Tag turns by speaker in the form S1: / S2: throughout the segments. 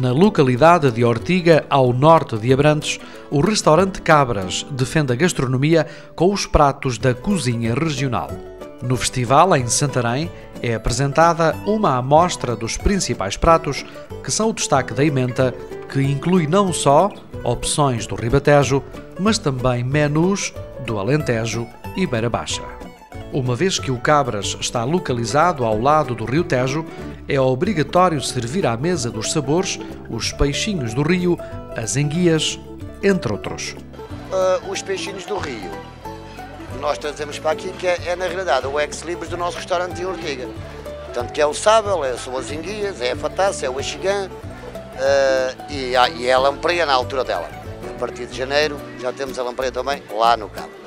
S1: Na localidade de Ortiga, ao norte de Abrantes, o restaurante Cabras defende a gastronomia com os pratos da cozinha regional. No festival, em Santarém, é apresentada uma amostra dos principais pratos que são o destaque da emenda, que inclui não só opções do Ribatejo, mas também menus do Alentejo e Beira Baixa. Uma vez que o Cabras está localizado ao lado do Rio Tejo, é obrigatório servir à mesa dos sabores os peixinhos do rio, as enguias, entre outros.
S2: Uh, os peixinhos do rio, nós trazemos para aqui, que é, é na realidade o ex-libris do nosso restaurante em Ortiga. Portanto, que é o sábel, é, são as enguias, é a fataça, é o axigã uh, e, e é a lampreia na altura dela. A partir de janeiro já temos a lampreia também lá no cabo.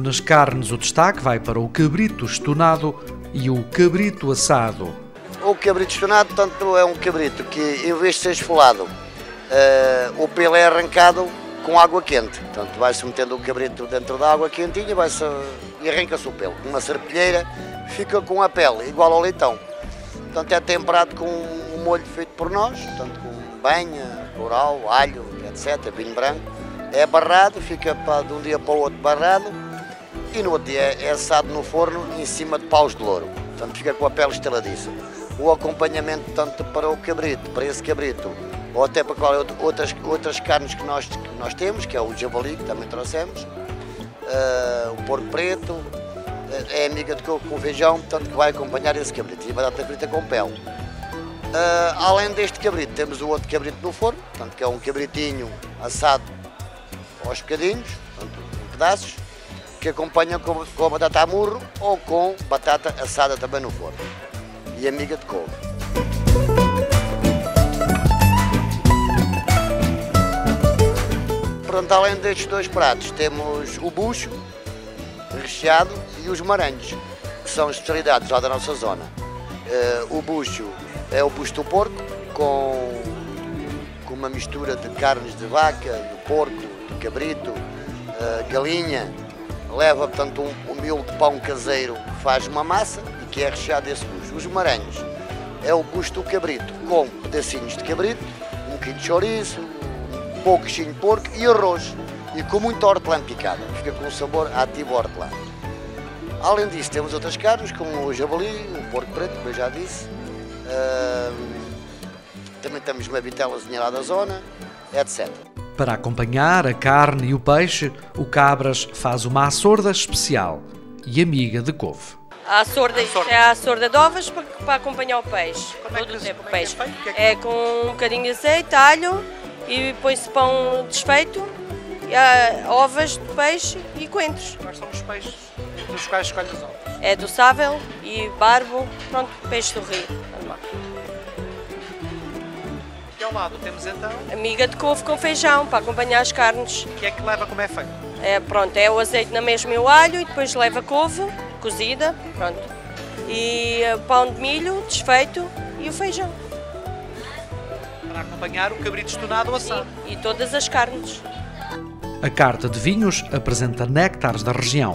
S1: Nas carnes o destaque vai para o cabrito estonado e o cabrito assado.
S2: O cabrito estonado, tanto é um cabrito que em vez de ser esfolado, uh, o pelo é arrancado com água quente. Portanto, vai-se metendo o cabrito dentro da água quentinha vai e arranca-se o pelo. Uma serpilheira fica com a pele, igual ao leitão. Portanto, é temperado com um molho feito por nós, portanto, com banha, coral, alho, etc., vinho branco. É barrado, fica de um dia para o outro barrado e no outro dia é assado no forno em cima de paus de louro. Portanto, fica com a pele esteladiça. O acompanhamento, tanto para o cabrito, para esse cabrito, ou até para qual, outras, outras carnes que nós, que nós temos, que é o javali, que também trouxemos, uh, o porco preto, uh, é amiga de coco com feijão, portanto que vai acompanhar esse cabrito, e batata frita com pele. Uh, além deste cabrito, temos o outro cabrito no forno, portanto que é um cabritinho assado aos bocadinhos, portanto, em pedaços, que acompanha com, com a batata a murro ou com batata assada também no forno. E amiga de couve. Portanto, além destes dois pratos, temos o bucho recheado e os maranhos, que são especialidades lá da nossa zona. Uh, o bucho é o bucho do porco, com, com uma mistura de carnes de vaca, de porco, de cabrito, uh, galinha. Leva, portanto, um, um miolo de pão caseiro que faz uma massa e que é recheado desse bucho. Os maranhos é o bucho do cabrito, com pedacinhos de cabrito, um bocadinho de chouriço, pouco de porco e arroz. E com muito hortelã picada. Fica com um sabor ativo hortelã. Além disso, temos outras carnes, como o jabali, o porco preto, como eu já disse. Uh, também temos uma vitelazinha lá da zona, etc.
S1: Para acompanhar a carne e o peixe, o Cabras faz uma açorda especial e amiga de couve.
S3: A açorda, é a açorda de ovas para, para acompanhar o peixe. Como é que, todo o tempo, é peixe. É, é, com um bocadinho de azeite, alho, e põe-se pão desfeito, ovas de peixe e coentros.
S4: Quais são os peixes dos quais escolhe as ovas?
S3: É do sável e barbo, pronto, peixe do rio.
S4: E ao lado temos então?
S3: Amiga de couve com feijão para acompanhar as carnes.
S4: O que é que leva como é feito?
S3: É, pronto, é o azeite na mesma e o alho e depois leva couve cozida, pronto. E eh, pão de milho desfeito e o feijão
S4: para acompanhar o cabrito estonado assado.
S3: E todas as carnes.
S1: A carta de vinhos apresenta néctares da região.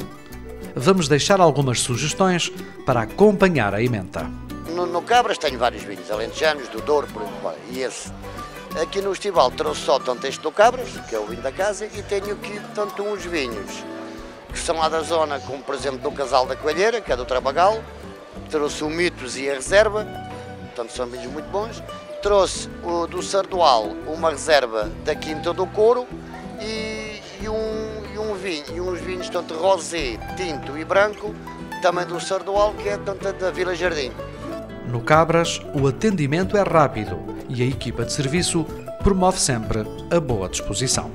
S1: Vamos deixar algumas sugestões para acompanhar a emenda.
S2: No, no Cabras tenho vários vinhos, alentejanos, do Douro, por aí e esse. Aqui no Estival trouxe só tanto este do Cabras, que é o vinho da casa, e tenho aqui tanto uns vinhos que são lá da zona, como por exemplo do Casal da Coelheira, que é do Trabagal, trouxe o Mitos e a Reserva, portanto são vinhos muito bons, trouxe o, do Sardual uma reserva da Quinta do Couro e, e, um, e um vinho, e uns vinhos tanto rosé, tinto e branco, também do Sardual, que é tanto da Vila Jardim.
S1: No Cabras, o atendimento é rápido e a equipa de serviço promove sempre a boa disposição.